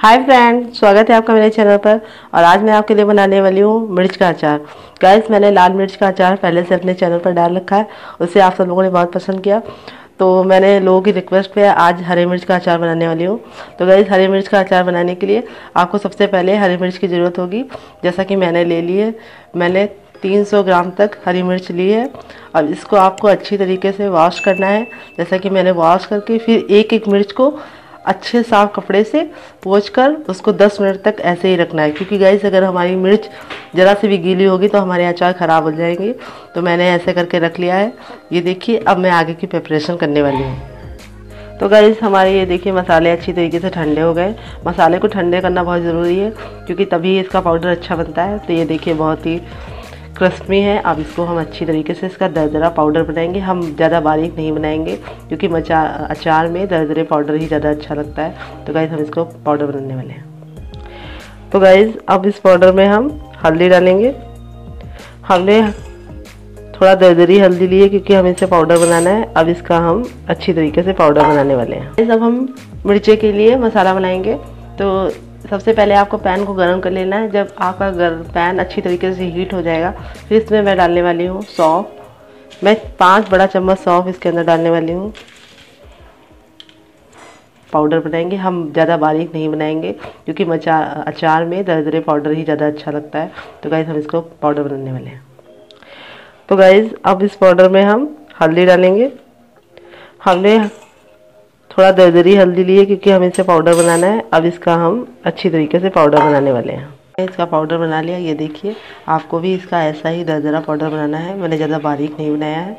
Hi friend स्वागत है आपका मेरे चैनल पर। और आज मैं आपके लिए बनाने वाली हूँ मिर्च का अचार। गैस मैंने लाल मिर्च का अचार पहले से अपने चैनल पर डाल रखा है। उसे आप सब लोगों ने बहुत पसंद किया। तो मैंने लोगों की रिक्वेस्ट पे आज हरी मिर्च का अचार बनाने वाली हूँ। तो गैस हरी मिर्च का अचार बनाने के लिए आपको सबसे पहले हरी मिर्च की ज़रूरत होगी। जैसा कि मैंने ले ली है। मैंने 300 ग्राम तक हरी मिर्च ली है। और इसको आपको अच्छी तरीके से वॉश करना है। जैसा कि मैंने वॉश करके फिर एक एक मिर्च को अच्छे साफ़ कपड़े से पोछ कर उसको 10 मिनट तक ऐसे ही रखना है। क्योंकि गाइस अगर हमारी मिर्च ज़रा से भी गीली होगी तो हमारे अचार ख़राब हो जाएँगे। तो मैंने ऐसे करके रख लिया है। ये देखिए, अब मैं आगे की प्रिपरेशन करने वाली हूँ। तो गाइस हमारे ये देखिए, मसाले अच्छी तरीके से ठंडे हो गए। मसाले को ठंडे करना बहुत ज़रूरी है, क्योंकि तभी इसका पाउडर अच्छा बनता है। तो ये देखिए, बहुत ही क्रस्पी है, अब इसको हम अच्छी तरीके से इसका दरदरा पाउडर बनाएँगे। हम ज़्यादा बारीक नहीं बनाएँगे, क्योंकि मचा, अचार में दरदरे पाउडर ही ज़्यादा अच्छा लगता है। तो गाइज़ हम इसको पाउडर बनाने वाले हैं। तो गाइज़ अब इस पाउडर में हम हल्दी डालेंगे। हमने थोड़ा दरदरी हल्दी ली है, क्योंकि हमें इसे पाउडर बनाना है। अब इसका हम अच्छी तरीके से पाउडर बनाने वाले हैं। अब हम मिर्चे के लिए मसाला बनाएँगे। तो सबसे पहले आपको पैन को गर्म कर लेना है। जब आपका गर्म पैन अच्छी तरीके से हीट हो जाएगा, फिर इसमें मैं डालने वाली हूँ सौंफ। मैं पाँच बड़ा चम्मच सौंफ इसके अंदर डालने वाली हूँ। पाउडर बनाएँगे। हम ज़्यादा बारीक नहीं बनाएँगे, क्योंकि मचा, अचार में दरदरे पाउडर ही ज़्यादा अच्छा लगता है। तो गाइज़ हम इसको पाउडर बनाने वाले हैं। तो गाइज़ अब इस पाउडर में हम हल्दी डालेंगे। हमने थोड़ा दरदरी हल्दी लिए क्योंकि हमें इसे पाउडर बनाना है। अब इसका हम अच्छी तरीके से पाउडर बनाने वाले हैं। इसका पाउडर बना लिया, ये देखिए। आपको भी इसका ऐसा ही दरदरा पाउडर बनाना है। मैंने ज़्यादा बारीक नहीं बनाया है।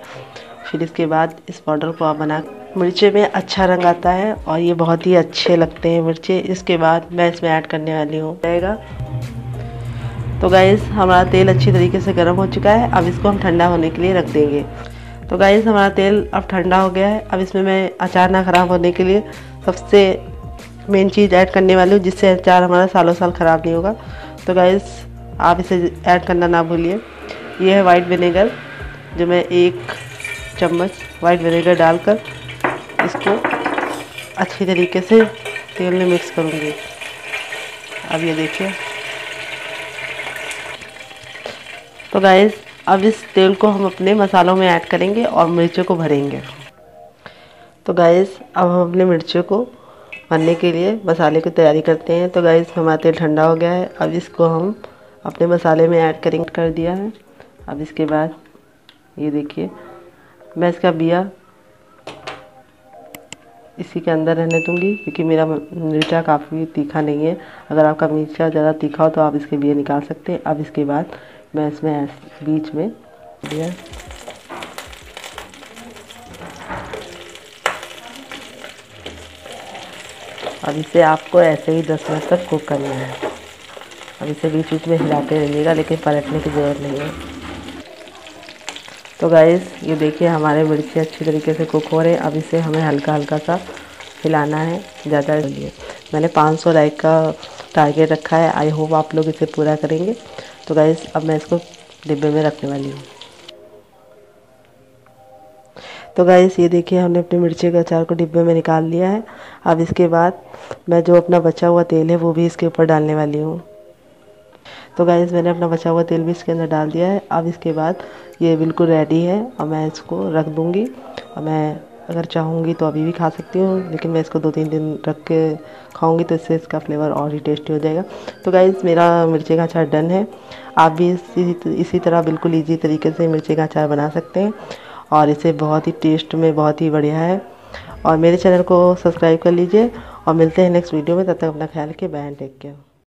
फिर इसके बाद इस पाउडर को आप बना मिर्चे में अच्छा रंग आता है और ये बहुत ही अच्छे लगते हैं मिर्चे। इसके बाद मैं इसमें ऐड करने वाली हूँ। रहेगा। तो गैस हमारा तेल अच्छी तरीके से गर्म हो चुका है। अब इसको हम ठंडा होने के लिए रख देंगे। तो गाइस हमारा तेल अब ठंडा हो गया है। अब इसमें मैं अचार ना ख़राब होने के लिए सबसे मेन चीज़ ऐड करने वाली हूँ, जिससे अचार हमारा सालों साल ख़राब नहीं होगा। तो गाइस आप इसे ऐड करना ना भूलिए। ये है वाइट विनेगर जो मैं एक चम्मच वाइट विनेगर डालकर इसको अच्छी तरीके से तेल में मिक्स करूँगी। अब ये देखिए। तो गाइस अब इस तेल को हम अपने मसालों में ऐड करेंगे और मिर्चों को भरेंगे। तो गैस अब हम अपने मिर्चों को भरने के लिए मसाले की तैयारी करते हैं। तो गैस हमारा तेल ठंडा हो गया है। अब इसको हम अपने मसाले में ऐड करेंगे, कर दिया है। अब इसके बाद, ये देखिए, मैं इसका बिया इसी के अंदर रहने दूँगी, क्योंकि मेरा मिर्चा काफ़ी तीखा नहीं है। अगर आपका मिर्चा ज़्यादा तीखा हो तो आप इसके बिया निकाल सकते हैं। अब इसके बाद मैं इसमें बीच में दिया अब इसे आपको ऐसे ही दस मिनट तक कुक करना है। अब इसे बीच बीच में हिलाते रहिएगा, लेकिन पलटने की ज़रूरत नहीं है। तो गाइस ये देखिए हमारे मिर्ची अच्छी तरीके से कुक हो रहे हैं। अब इसे हमें हल्का हल्का सा हिलाना है, ज़्यादा मैंने 500 लाइक का टारगेट रखा है। आई होप आप लोग इसे पूरा करेंगे। तो गाइस अब मैं इसको डिब्बे में रखने वाली हूँ। तो गाइस ये देखिए, हमने अपने मिर्ची के अचार को डिब्बे में निकाल लिया है। अब इसके बाद मैं जो अपना बचा हुआ तेल है, वो भी इसके ऊपर डालने वाली हूँ। तो गाइस मैंने अपना बचा हुआ तेल भी इसके अंदर डाल दिया है। अब इसके बाद ये बिल्कुल रेडी है और मैं इसको रख दूँगी और मैं अगर चाहूँगी तो अभी भी खा सकती हूँ, लेकिन मैं इसको दो तीन दिन रख के खाऊँगी तो इससे इसका फ्लेवर और ही टेस्टी हो जाएगा। तो गाइज़ मेरा मिर्ची का अचार डन है। आप भी इसी इसी तरह बिल्कुल ईजी तरीके से मिर्ची का अचार बना सकते हैं और इसे बहुत ही टेस्ट में बहुत ही बढ़िया है। और मेरे चैनल को सब्सक्राइब कर लीजिए और मिलते हैं नेक्स्ट वीडियो में। तब तक अपना ख्याल रखिए बाय एंड टेक केयर